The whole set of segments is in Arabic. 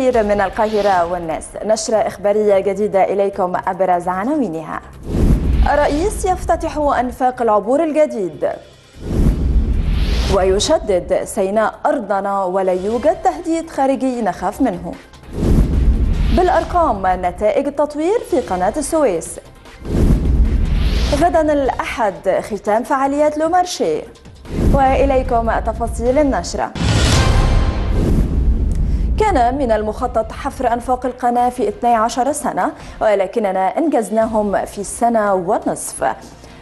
الخير من القاهرة والناس. نشرة إخبارية جديدة إليكم أبرز عناوينها الرئيس يفتتح أنفاق العبور الجديد. ويشدد سيناء أرضنا ولا يوجد تهديد خارجي نخاف منه. بالأرقام نتائج التطوير في قناة السويس. غدا الأحد ختام فعاليات لومارشي. وإليكم تفاصيل النشرة. كان من المخطط حفر أنفاق القناة في 12 سنة ولكننا أنجزناهم في سنة ونصف.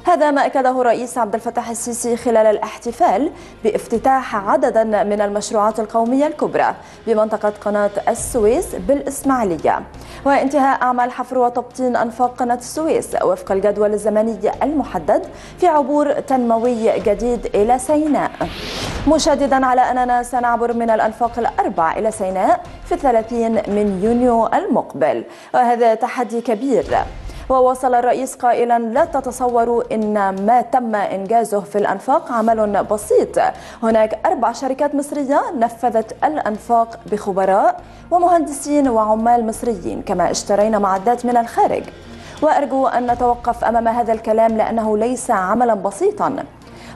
هذا ما أكده الرئيس عبد الفتاح السيسي خلال الاحتفال بافتتاح عددا من المشروعات القومية الكبرى بمنطقة قناة السويس بالإسماعيلية. وانتهاء أعمال حفر وتبطين أنفاق قناة السويس وفق الجدول الزمني المحدد في عبور تنموي جديد إلى سيناء. مشددا على أننا سنعبر من الأنفاق الأربع إلى سيناء في 30 من يونيو المقبل وهذا تحدي كبير. وواصل الرئيس قائلا لا تتصوروا إن ما تم إنجازه في الأنفاق عمل بسيط. هناك أربع شركات مصرية نفذت الأنفاق بخبراء ومهندسين وعمال مصريين كما اشترينا معدات من الخارج. وأرجو أن نتوقف أمام هذا الكلام لأنه ليس عملا بسيطا.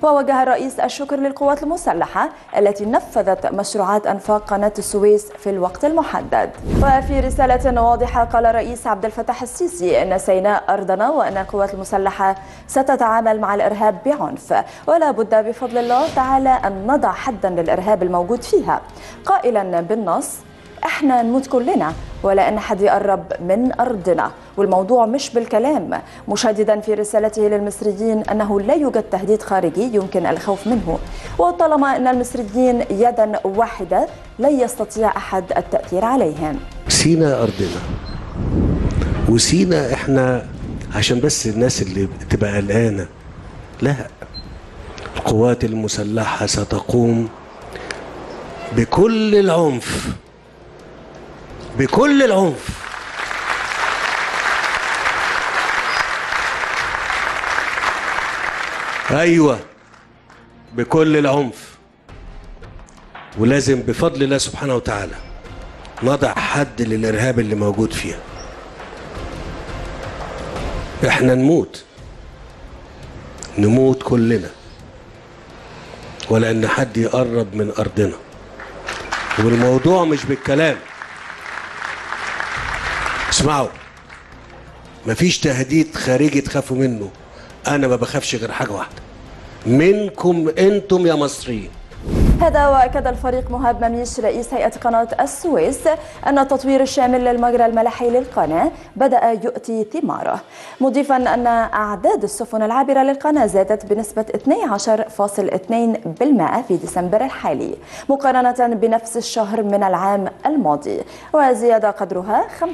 ووجه الرئيس الشكر للقوات المسلحة التي نفذت مشروعات أنفاق قناة السويس في الوقت المحدد. وفي رسالة واضحة قال الرئيس عبد الفتاح السيسي أن سيناء أرضنا وأن القوات المسلحة ستتعامل مع الإرهاب بعنف. ولا بد بفضل الله تعالى أن نضع حدا للإرهاب الموجود فيها. قائلا بالنص إحنا نموت كلنا ولا ان حد يقرب من أرضنا. والموضوع مش بالكلام. مشددا في رسالته للمصريين أنه لا يوجد تهديد خارجي يمكن الخوف منه. وطالما أن المصريين يدا واحدة لن يستطيع أحد التأثير عليهم. سينا أرضنا. وسينا إحنا عشان بس الناس اللي تبقى قلقانة. لا. القوات المسلحة ستقوم بكل العنف. بكل العنف. أيوه بكل العنف. ولازم بفضل الله سبحانه وتعالى نضع حد للإرهاب اللي موجود فيها. إحنا نموت. نموت كلنا. ولا ان حد يقرب من أرضنا. والموضوع مش بالكلام. اسمعوا مفيش تهديد خارجي تخافوا منه. أنا ما بخافش غير حاجة واحدة. منكم أنتم يا مصريين. هذا وأكد الفريق مهاب مميش رئيس هيئة قناة السويس أن التطوير الشامل للمجرى الملحي للقناة بدأ يؤتي ثماره. مضيفا أن أعداد السفن العابرة للقناة زادت بنسبة 12.2% في ديسمبر الحالي مقارنة بنفس الشهر من العام الماضي وزيادة قدرها 15.8%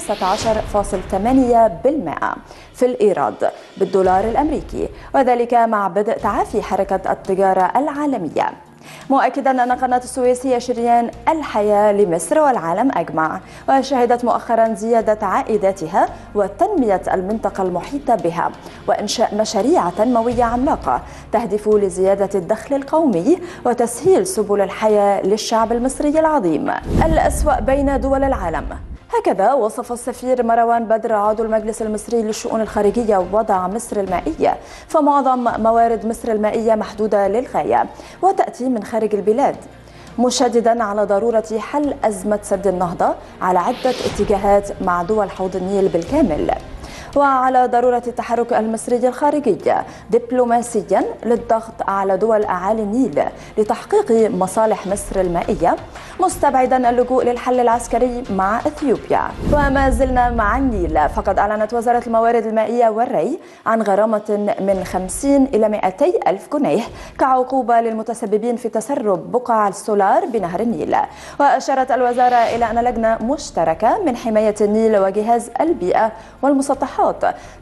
في الإيراد بالدولار الأمريكي وذلك مع بدء تعافي حركة التجارة العالمية. مؤكدا أن قناة السويس هي شريان الحياة لمصر والعالم أجمع وشهدت مؤخرا زيادة عائداتها وتنمية المنطقة المحيطة بها وإنشاء مشاريع تنموية عملاقة تهدف لزيادة الدخل القومي وتسهيل سبل الحياة للشعب المصري العظيم الأسوأ بين دول العالم. هكذا وصف السفير مروان بدر عضو المجلس المصري للشؤون الخارجية وضع مصر المائية. فمعظم موارد مصر المائية محدودة للغاية وتأتي من خارج البلاد. مشددا على ضرورة حل أزمة سد النهضة على عدة اتجاهات مع دول حوض النيل بالكامل. وعلى ضرورة التحرك المصري الخارجي دبلوماسيا للضغط على دول أعالي النيل لتحقيق مصالح مصر المائية مستبعدا اللجوء للحل العسكري مع إثيوبيا. وما زلنا مع النيل فقد أعلنت وزارة الموارد المائية والري عن غرامة من 50 إلى 200 ألف جنيه كعقوبة للمتسببين في تسرب بقع السولار بنهر النيل. وأشارت الوزارة إلى أن لجنة مشتركة من حماية النيل وجهاز البيئة والمسطحات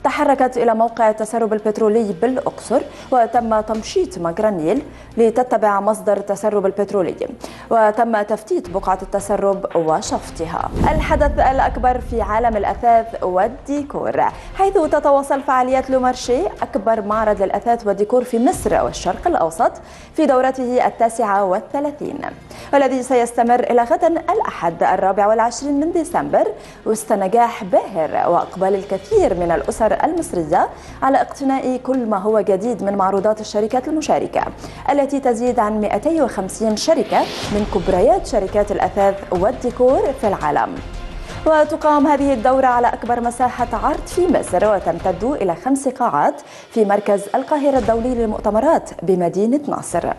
تحركت إلى موقع التسرب البترولي بالأقصر وتم تمشيط مجرى النيل لتتبع مصدر التسرب البترولي. وتم تفتيت بقعة التسرب وشفطها. الحدث الأكبر في عالم الأثاث والديكور. حيث تتواصل فعاليات لومارشي أكبر معرض للأثاث والديكور في مصر والشرق الأوسط في دورته التاسعة والثلاثين. والذي سيستمر إلى غدا الأحد الرابع والعشرين من ديسمبر وسط نجاح باهر وأقبال الكثير من الأسر المصرية على اقتناء كل ما هو جديد من معروضات الشركات المشاركة التي تزيد عن 250 شركة من كبريات شركات الأثاث والديكور في العالم. وتقام هذه الدورة على أكبر مساحة عرض في مصر وتمتد إلى خمس قاعات في مركز القاهرة الدولي للمؤتمرات بمدينة ناصر.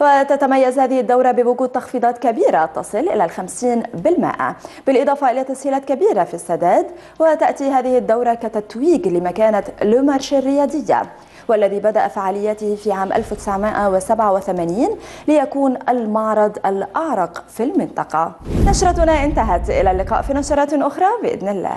وتتميز هذه الدورة بوجود تخفيضات كبيرة تصل إلى الخمسين بالمائة بالإضافة إلى تسهيلات كبيرة في السداد وتأتي هذه الدورة كتتويج لمكانة لو مارشي الريادية والذي بدأ فعالياته في عام 1987 ليكون المعرض الأعرق في المنطقة. نشرتنا انتهت. إلى اللقاء في نشرات أخرى بإذن الله.